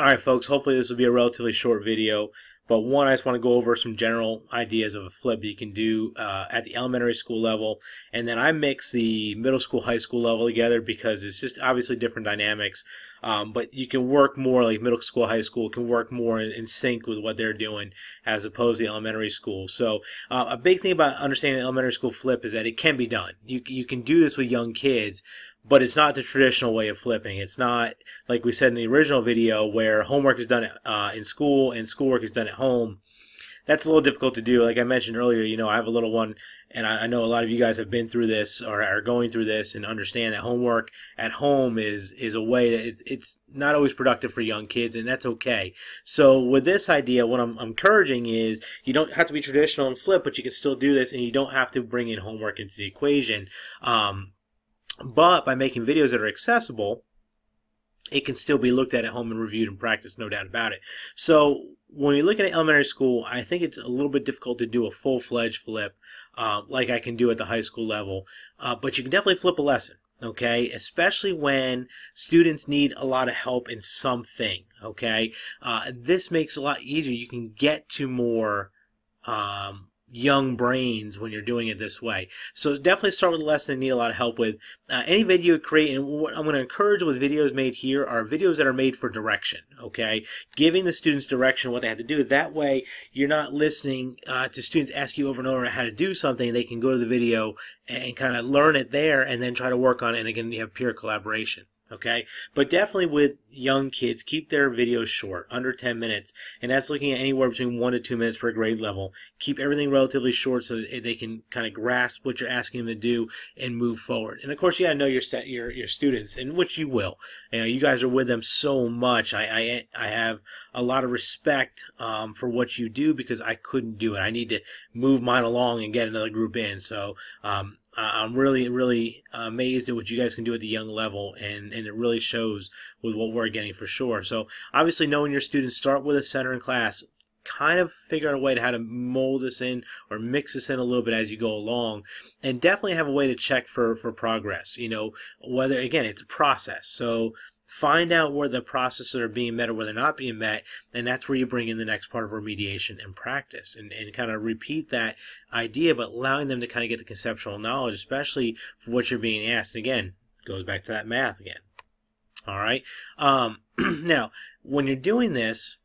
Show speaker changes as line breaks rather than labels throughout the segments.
Alright folks, hopefully this will be a relatively short video, but one, I just want to go over some general ideas of a flip you can do uh, at the elementary school level, and then I mix the middle school, high school level together because it's just obviously different dynamics, um, but you can work more like middle school, high school can work more in, sync with what they're doing as opposed to elementary school. So uh, a big thing about understanding elementary school flip is that it can be done. You, you can do this with young kids, but it's not the traditional way of flipping. It's not like we said in the original video where homework is done uh, in school and schoolwork is done at home. That's a little difficult to do. Like I mentioned earlier, you know, I have a little one, and I, I know a lot of you guys have been through this or are going through this and understand that homework at home is is a way that it's it's not always productive for young kids, and that's okay. So with this idea, what I'm, I'm encouraging is you don't have to be traditional and flip, but you can still do this, and you don't have to bring in homework into the equation. Um, but by making videos that are accessible, it can still be looked at at home and reviewed and practiced, no doubt about it. So when you look at elementary school, I think it's a little bit difficult to do a full-fledged flip uh, like I can do at the high school level, uh, but you can definitely flip a lesson. Okay, especially when students need a lot of help in something. Okay, uh, this makes a lot easier. You can get to more um, young brains when you're doing it this way. So definitely start with a lesson you need a lot of help with. Uh, any video you create, and what I'm going to encourage with videos made here are videos that are made for direction, okay? Giving the students direction what they have to do. That way you're not listening uh, to students ask you over and over how to do something. They can go to the video and, and kind of learn it there and then try to work on it. And again, you have peer collaboration okay? But definitely with young kids, keep their videos short, under 10 minutes, and that's looking at anywhere between 1 to 2 minutes per grade level. Keep everything relatively short so they can kind of grasp what you're asking them to do and move forward. And of course, you got to know your, your your students, and which you will. You, know, you guys are with them so much. I, I, I have a lot of respect um, for what you do because I couldn't do it. I need to move mine along and get another group in. So um, I'm really, really amazed at what you guys can do at the young level, and, and it really shows with what we're getting for sure. So, obviously, knowing your students, start with a center in class. Kind of figure out a way to how to mold this in or mix this in a little bit as you go along, and definitely have a way to check for for progress. You know, whether again it's a process. So find out where the processes are being met or where they're not being met, and that's where you bring in the next part of remediation and practice and, and kind of repeat that idea, but allowing them to kind of get the conceptual knowledge, especially for what you're being asked. And again, goes back to that math again. All right. Um, now, when you're doing this,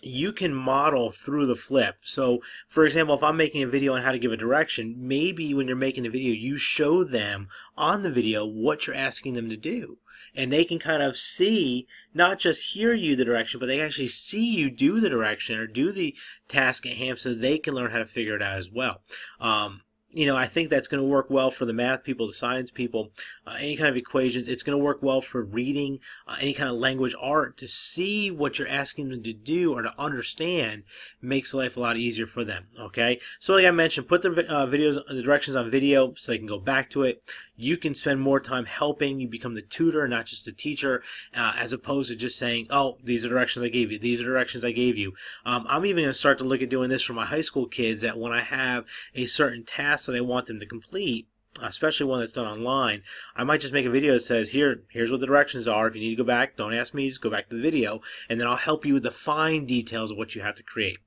you can model through the flip. So, for example, if I'm making a video on how to give a direction, maybe when you're making a video, you show them on the video what you're asking them to do and they can kind of see not just hear you the direction but they actually see you do the direction or do the task at hand so they can learn how to figure it out as well um, you know, I think that's going to work well for the math people, the science people, uh, any kind of equations. It's going to work well for reading, uh, any kind of language art. To see what you're asking them to do or to understand makes life a lot easier for them. Okay, so like I mentioned, put the uh, videos, the directions on video so they can go back to it. You can spend more time helping. You become the tutor, not just the teacher, uh, as opposed to just saying, "Oh, these are directions I gave you. These are directions I gave you." Um, I'm even going to start to look at doing this for my high school kids. That when I have a certain task that I want them to complete, especially one that's done online, I might just make a video that says, here, here's what the directions are. If you need to go back, don't ask me, just go back to the video, and then I'll help you with the fine details of what you have to create.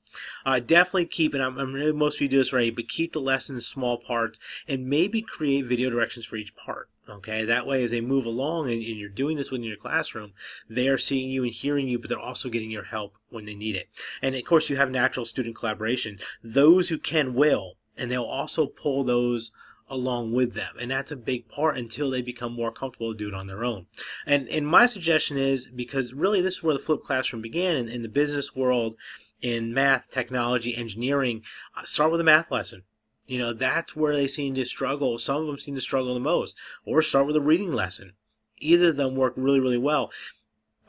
Uh, definitely keep, and I'm, I'm most of you do this already, but keep the lesson in small parts, and maybe create video directions for each part. Okay, that way as they move along and, and you're doing this within your classroom, they are seeing you and hearing you, but they're also getting your help when they need it. And of course, you have natural student collaboration. Those who can will, and they'll also pull those along with them and that's a big part until they become more comfortable to do it on their own. And and my suggestion is because really this is where the flipped classroom began in, in the business world in math technology engineering uh, start with a math lesson. You know that's where they seem to struggle some of them seem to struggle the most or start with a reading lesson. Either of them work really really well.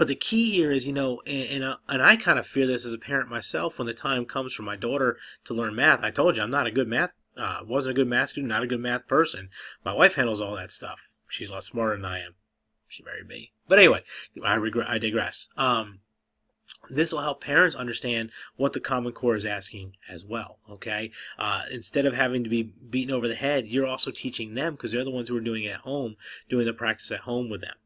But the key here is, you know, and, and, uh, and I kind of fear this as a parent myself when the time comes for my daughter to learn math. I told you I'm not a good math, uh, wasn't a good math student, not a good math person. My wife handles all that stuff. She's a lot smarter than I am. She married me. But anyway, I regret, I digress. Um, this will help parents understand what the Common Core is asking as well. Okay, uh, instead of having to be beaten over the head, you're also teaching them because they're the ones who are doing it at home, doing the practice at home with them.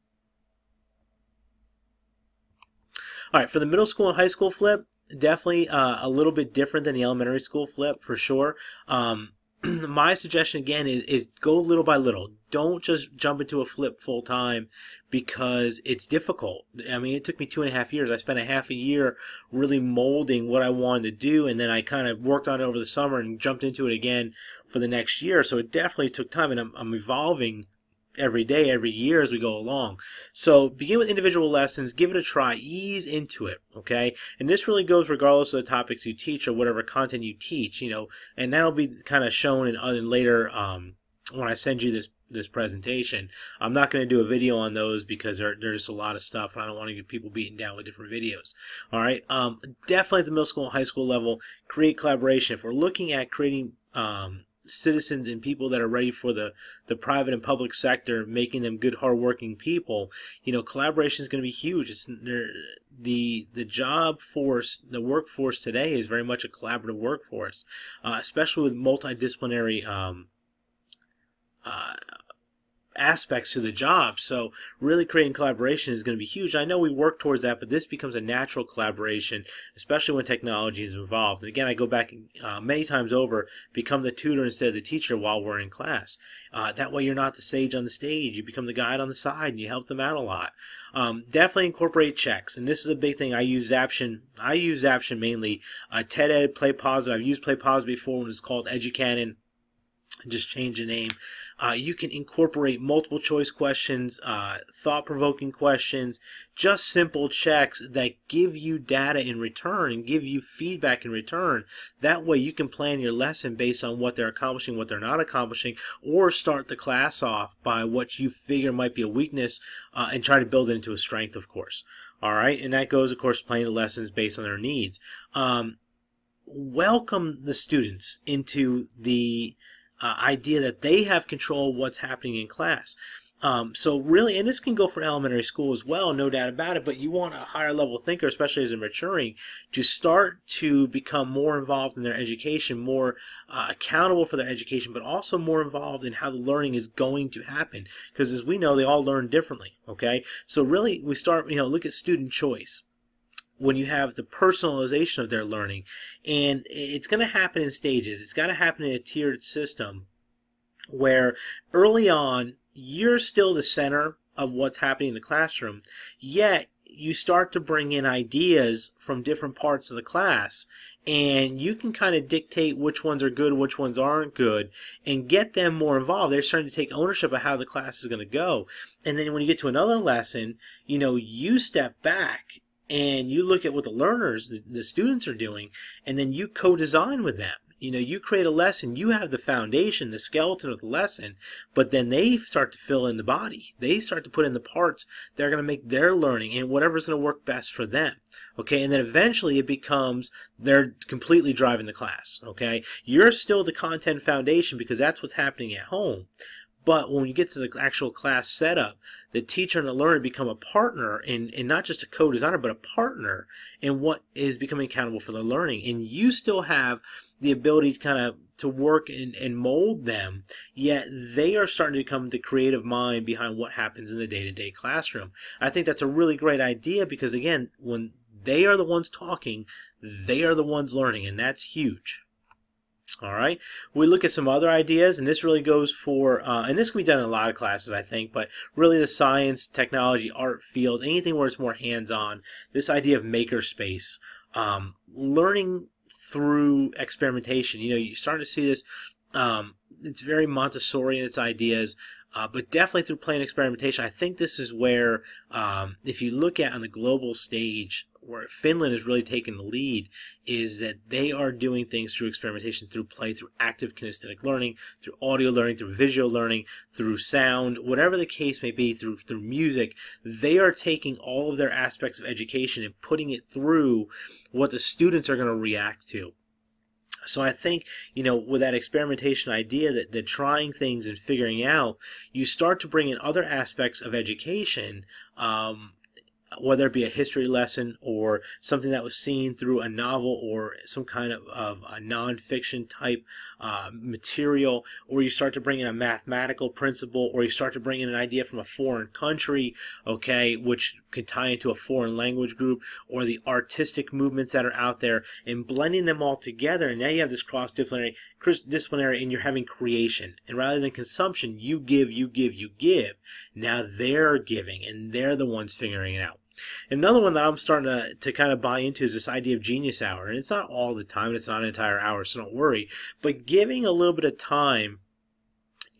All right, for the middle school and high school flip, definitely uh, a little bit different than the elementary school flip for sure. Um, my suggestion again is, is, go little by little. Don't just jump into a flip full time because it's difficult. I mean, it took me two and a half years. I spent a half a year really molding what I wanted to do, and then I kind of worked on it over the summer and jumped into it again for the next year. So it definitely took time, and I'm, I'm evolving every day, every year as we go along. So begin with individual lessons, give it a try, ease into it, okay? And this really goes regardless of the topics you teach or whatever content you teach, you know, and that'll be kind of shown in, in later um, when I send you this this presentation. I'm not going to do a video on those because there, there's a lot of stuff and I don't want to get people beaten down with different videos. All right, um, definitely at the middle school and high school level, create collaboration. If we're looking at creating um, citizens and people that are ready for the, the private and public sector, making them good, hardworking people, you know, collaboration is going to be huge. It's the the job force, the workforce today is very much a collaborative workforce, uh, especially with multidisciplinary um, uh, aspects to the job. So really creating collaboration is going to be huge. I know we work towards that, but this becomes a natural collaboration, especially when technology is involved. And again, I go back uh, many times over, become the tutor instead of the teacher while we're in class. Uh, that way you're not the sage on the stage. You become the guide on the side and you help them out a lot. Um, definitely incorporate checks. And this is a big thing. I use Zaption. I use Zaption mainly. Uh, TED Ed, PlayPosit. I've used PlayPosit before when it's called EduCanon just change the name. Uh, you can incorporate multiple choice questions, uh, thought provoking questions, just simple checks that give you data in return and give you feedback in return. That way you can plan your lesson based on what they're accomplishing, what they're not accomplishing, or start the class off by what you figure might be a weakness uh, and try to build it into a strength, of course. All right, and that goes, of course, planning the lessons based on their needs. Um, welcome the students into the uh, idea that they have control of what's happening in class. Um, so really, and this can go for elementary school as well, no doubt about it, but you want a higher level thinker, especially as they're maturing, to start to become more involved in their education, more uh, accountable for their education, but also more involved in how the learning is going to happen. Because as we know, they all learn differently, okay? So really, we start, you know, look at student choice when you have the personalization of their learning. And it's going to happen in stages. It's got to happen in a tiered system where early on, you're still the center of what's happening in the classroom, yet you start to bring in ideas from different parts of the class and you can kind of dictate which ones are good which ones aren't good and get them more involved they're starting to take ownership of how the class is going to go and then when you get to another lesson you know you step back and you look at what the learners, the students are doing, and then you co-design with them. You know, you create a lesson, you have the foundation, the skeleton of the lesson, but then they start to fill in the body. They start to put in the parts that are going to make their learning and whatever's going to work best for them. Okay, and then eventually it becomes they're completely driving the class. Okay, you're still the content foundation because that's what's happening at home. But when you get to the actual class setup, the teacher and the learner become a partner and, and not just a co-designer, but a partner in what is becoming accountable for the learning. And you still have the ability to kind of to work and, and mold them, yet they are starting to become the creative mind behind what happens in the day-to-day -day classroom. I think that's a really great idea because again, when they are the ones talking, they are the ones learning, and that's huge. All right. We look at some other ideas, and this really goes for, uh, and this can be done in a lot of classes, I think, but really the science, technology, art fields, anything where it's more hands-on. This idea of makerspace, um, learning through experimentation. You know, you're starting to see this. Um, it's very Montessori in its ideas. Uh, but definitely through plain experimentation, I think this is where, um, if you look at on the global stage, where Finland has really taken the lead is that they are doing things through experimentation, through play, through active kinesthetic learning, through audio learning, through visual learning, through sound, whatever the case may be, through through music. They are taking all of their aspects of education and putting it through what the students are going to react to. So I think, you know, with that experimentation idea that, that trying things and figuring out, you start to bring in other aspects of education um, whether it be a history lesson or something that was seen through a novel or some kind of, of a nonfiction type uh, material, or you start to bring in a mathematical principle, or you start to bring in an idea from a foreign country, okay, which can tie into a foreign language group, or the artistic movements that are out there, and blending them all together, and now you have this cross-disciplinary disciplinary and you're having creation. And rather than consumption you give you give you give. Now they're giving and they're the ones figuring it out Another one that I'm starting to, to kind of buy into is this idea of genius hour. And it's not all the time, it's not an entire hour, so don't worry. But giving a little bit of time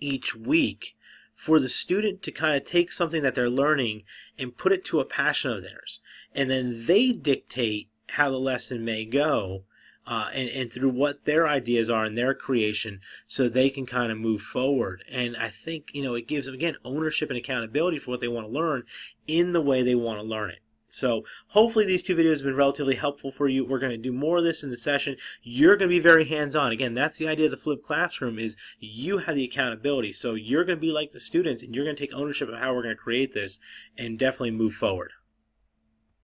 each week for the student to kind of take something that they're learning and put it to a passion of theirs. And then they dictate how the lesson may go uh, and, and through what their ideas are and their creation so they can kind of move forward. And I think, you know, it gives them, again, ownership and accountability for what they want to learn in the way they want to learn it. So hopefully these two videos have been relatively helpful for you. We're going to do more of this in the session. You're going to be very hands-on. Again, that's the idea of the flipped classroom is you have the accountability. So you're going to be like the students and you're going to take ownership of how we're going to create this and definitely move forward.